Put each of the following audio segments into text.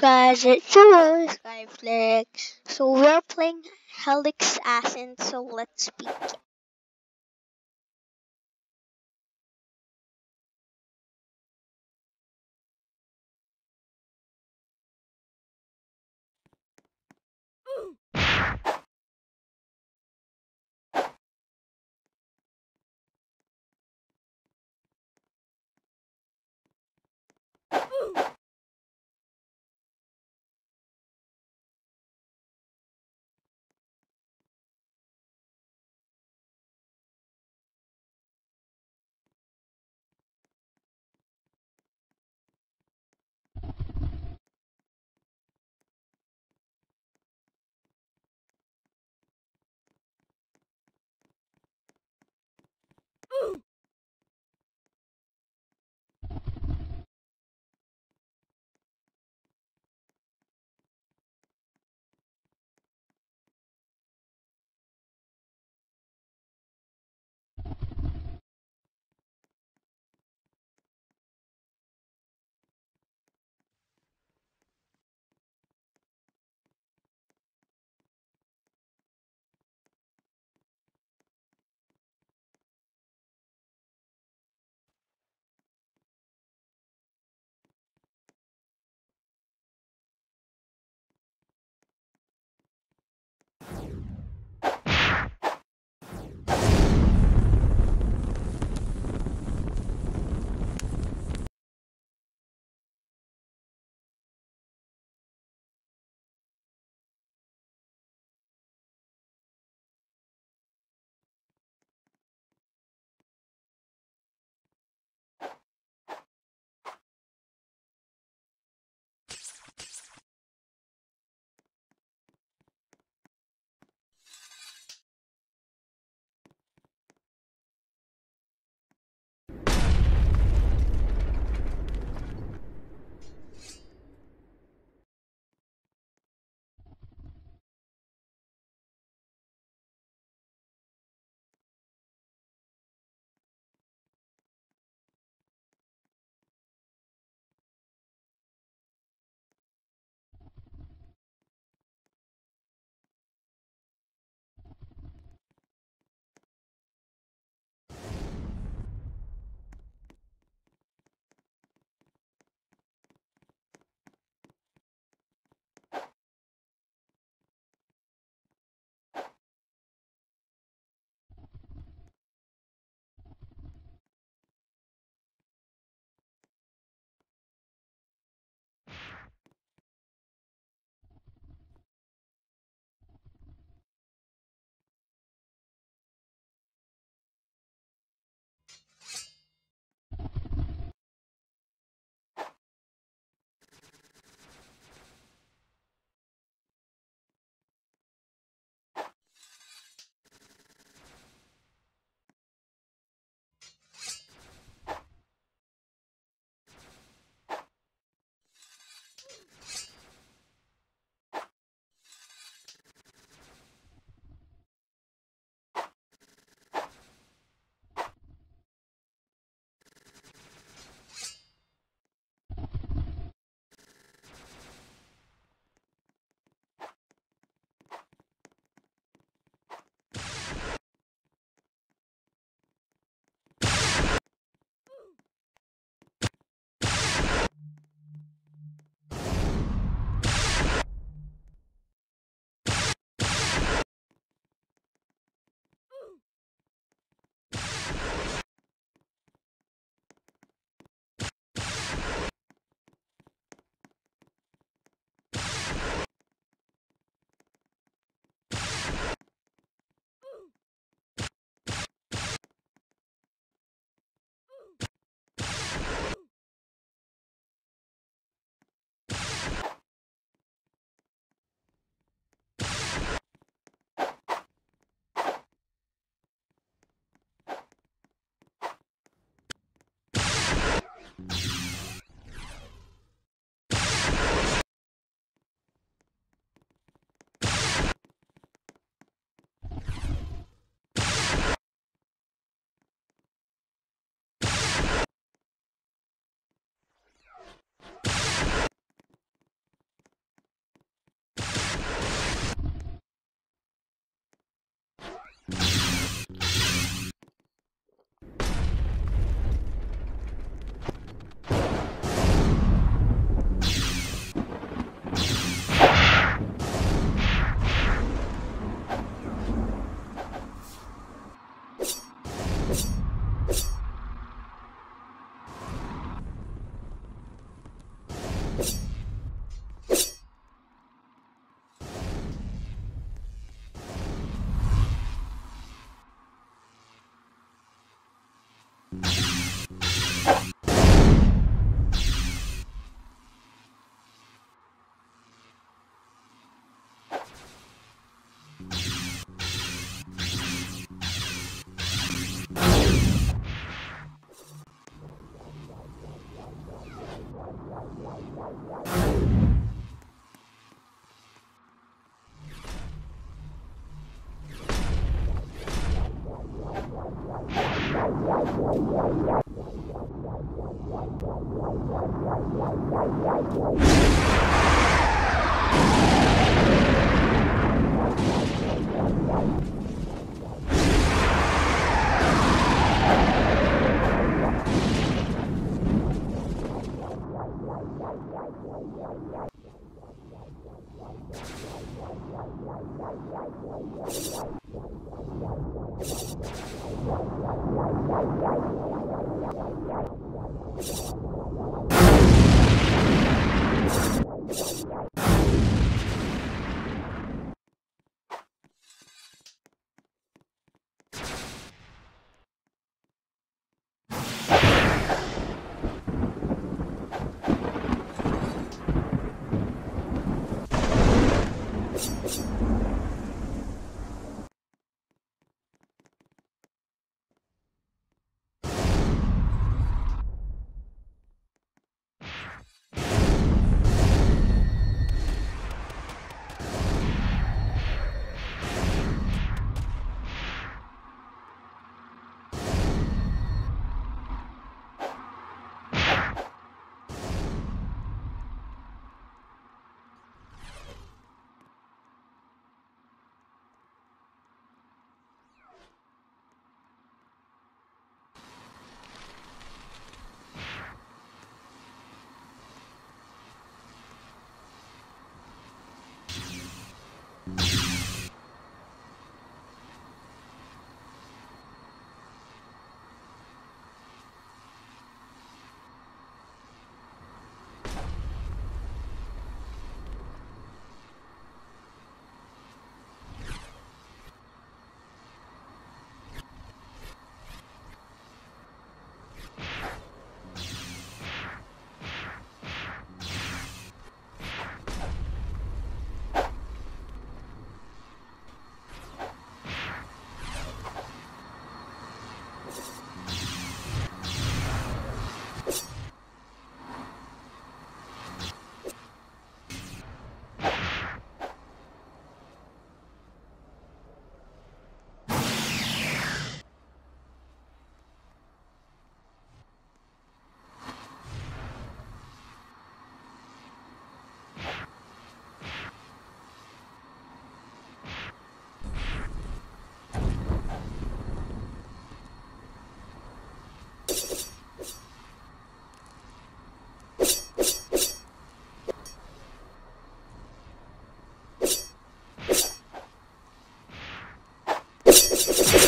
guys, it's your Skyflix. So we're playing Helix Ascent, so let's begin. you Thank you.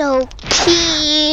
So peace.